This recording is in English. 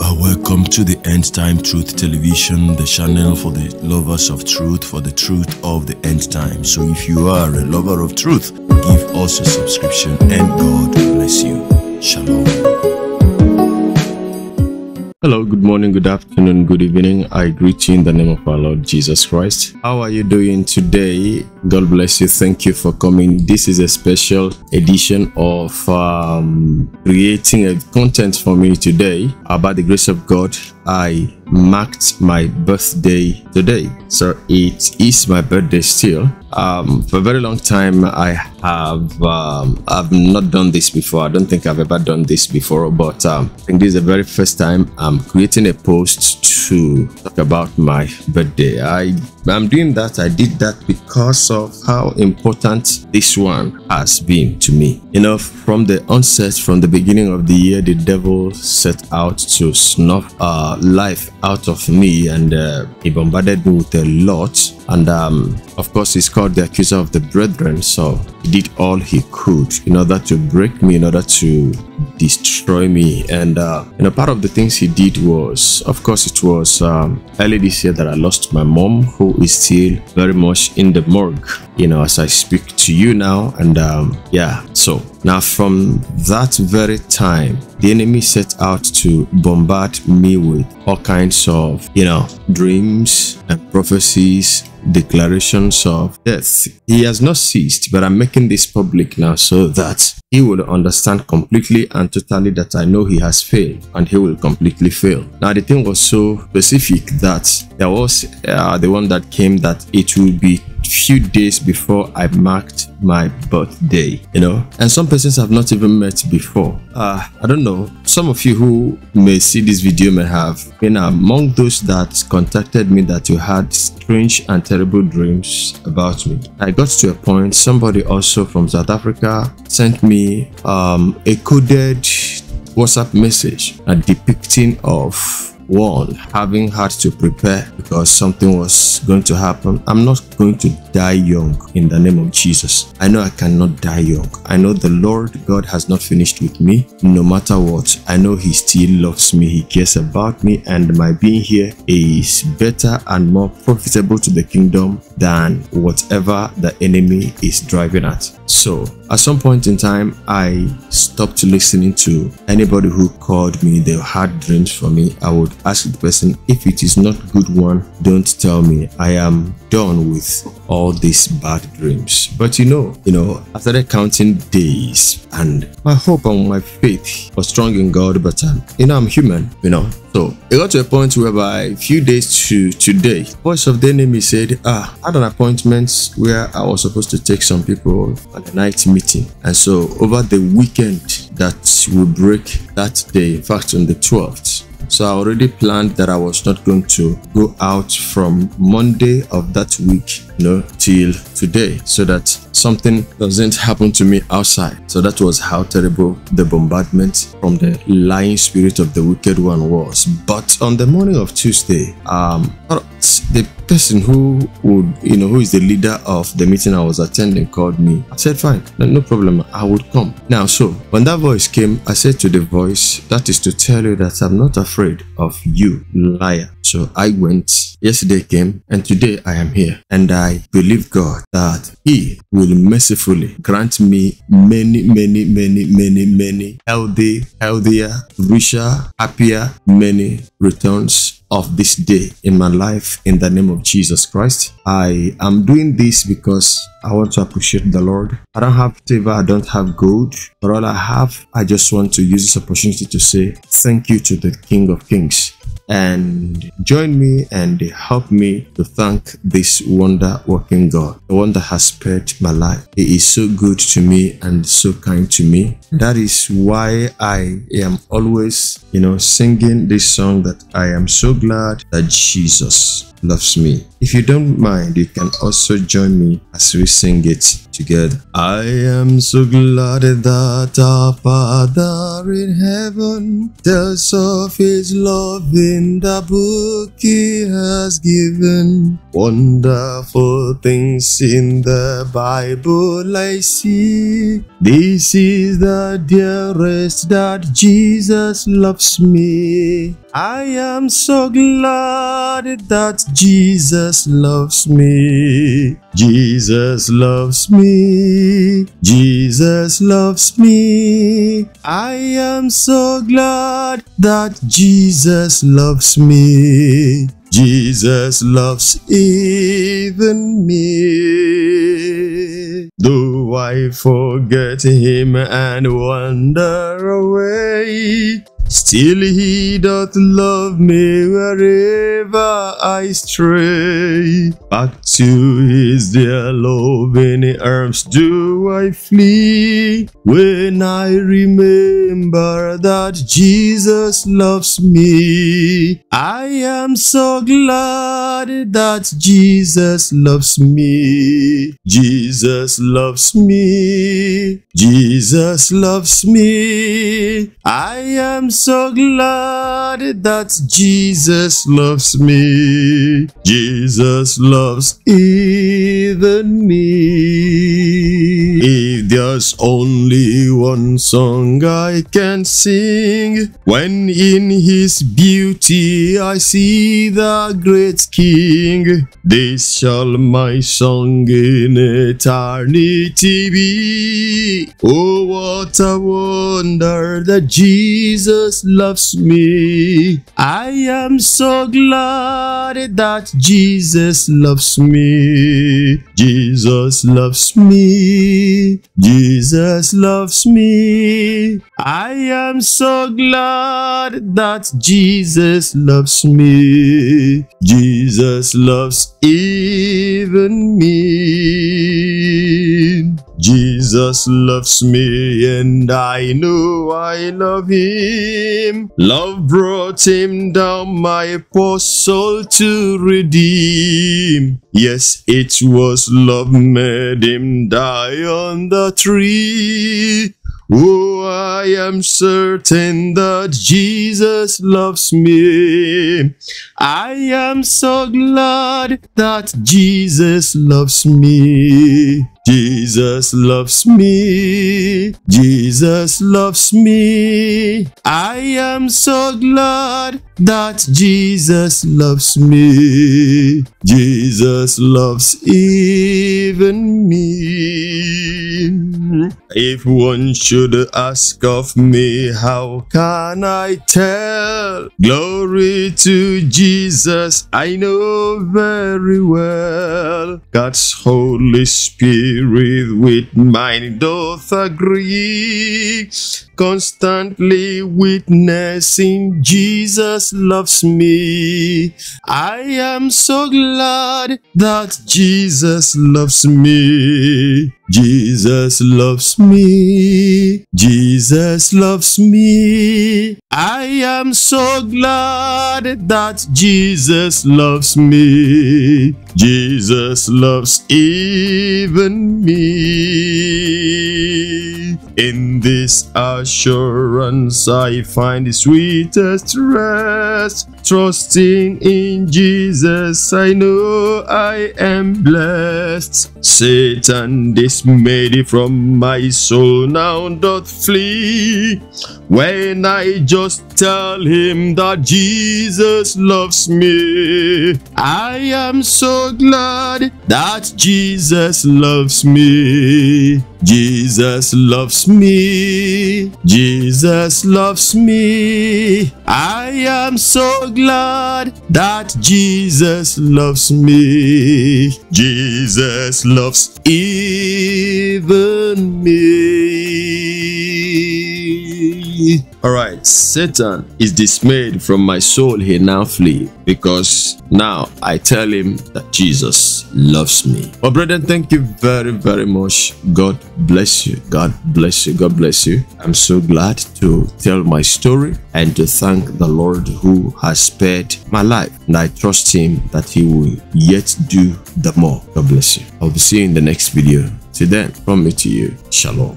are welcome to the End Time Truth Television, the channel for the lovers of truth, for the truth of the end time. So if you are a lover of truth, give us a subscription and God bless you. Shalom. Hello, good morning, good afternoon, good evening. I greet you in the name of our Lord Jesus Christ. How are you doing today? God bless you. Thank you for coming. This is a special edition of um, creating a content for me today about the grace of God. I marked my birthday today, so it is my birthday still. Um, for a very long time, I have um, I've not done this before. I don't think I've ever done this before, but um, I think this is the very first time I'm creating a post to talk about my birthday. I I'm doing that. I did that because of how important this one has been to me. You know, from the onset, from the beginning of the year, the devil set out to snuff uh, life out of me, and uh, he bombarded me with a lot. And um, of course, he's called the accuser of the brethren. So he did all he could in order to break me, in order to destroy me. And uh, you know, part of the things he did was, of course, it was um, early this year that I lost my mom, who is still very much in the morgue. You know, as I speak to you now, and um, yeah, so now from that very time, the enemy set out to bombard me with all kinds of, you know, dreams and prophecies declarations of death. He has not ceased, but I'm making this public now so that he will understand completely and totally that I know he has failed and he will completely fail. Now, the thing was so specific that there was uh, the one that came that it will be few days before I marked my birthday, you know, and some persons have not even met before. Uh, I don't know. Some of you who may see this video may have been among those that contacted me that you had strange and terrible dreams about me. I got to a point, somebody also from South Africa sent me um, a coded WhatsApp message, a depicting of one having had to prepare because something was going to happen. I'm not going to die young in the name of jesus. I know i cannot die young. I know the lord god has not finished with me. No matter what i know he still loves me. He cares about me and my being here is better and more profitable to the kingdom than whatever the enemy is driving at. So at some point in time i stopped listening to anybody who called me. They had dreams for me. I would ask the person if it is not good one don't tell me. I am done with all these bad dreams. But you know you know started counting days and my hope and my faith was strong in god but um, you know i'm human you know. So it got to a point whereby a few days to today voice of the enemy said ah i had an appointment where i was supposed to take some people on a night meeting. And so over the weekend that will break that day in fact on the 12th so I already planned that I was not going to go out from Monday of that week, you know, till today, so that something doesn't happen to me outside. So that was how terrible the bombardment from the lying spirit of the wicked one was. But on the morning of Tuesday, um, the person who would, you know, who is the leader of the meeting I was attending called me. I said, fine, no problem, I would come. Now, so when that voice came, I said to the voice, that is to tell you that I'm not afraid of you, liar. So I went, yesterday came, and today I am here. And I believe God that He will mercifully grant me many, many, many, many, many healthy, healthier, richer, happier, many returns of this day in my life in the name of Jesus Christ. I am doing this because I want to appreciate the Lord. I don't have silver, I don't have gold, but all I have, I just want to use this opportunity to say thank you to the King of Kings and join me and help me to thank this wonder working God, the one that has spared my life. He is so good to me and so kind to me. That is why I am always, you know, singing this song that I am so glad that Jesus loves me. If you don't mind, you can also join me as we sing it together. I am so glad that our Father in heaven tells of his love in the book he has given. Wonderful things in the Bible I see. This is the dearest that Jesus loves me. I am so glad that Jesus loves me. Jesus loves me. Jesus loves me. I am so glad that Jesus loves me. Jesus loves even me. Though I forget him and wander away, Still he doth love me wherever I stray. Back to his dear loving arms do I flee. When I remember that Jesus loves me, I am so glad that Jesus loves me. Jesus loves me. Jesus loves me. I am glad that Jesus loves me. Jesus loves even me. If there's only one song I can sing, when in his beauty I see the great King, this shall my song in eternity be. Oh, what a wonder that Jesus loves me. I am so glad that Jesus loves me. Jesus loves me. Jesus loves me. I am so glad that Jesus loves me. Jesus loves even me. Jesus loves me and I know I love him. Love brought him down my poor soul to redeem. Yes, it was love made him die on the tree. Oh, I am certain that Jesus loves me. I am so glad that Jesus loves me. Jesus loves me. Jesus loves me. I am so glad that Jesus loves me. Jesus loves even me. If one should ask of me, how can I tell? Glory to Jesus, I know very well. God's Holy Spirit with mine doth agree. Constantly witnessing Jesus loves me. I am so glad that Jesus loves me. Jesus loves me. Jesus loves me. I am so glad that Jesus loves me. Jesus loves even me. In this assurance I find the sweetest rest. Trusting in Jesus, I know I am blessed. Satan dismayed from my soul now doth flee. When I just tell him that Jesus loves me, I am so glad that Jesus loves me. Jesus loves me. Jesus loves me. I am so glad that Jesus loves me. Jesus loves even me. All right, Satan is dismayed from my soul, he now flee because now I tell him that Jesus loves me. Well, brethren, thank you very, very much. God bless you. God bless you. God bless you. I'm so glad to tell my story and to thank the Lord who has spared my life. And I trust him that he will yet do the more. God bless you. I'll be seeing you in the next video. Till then, from me to you. Shalom.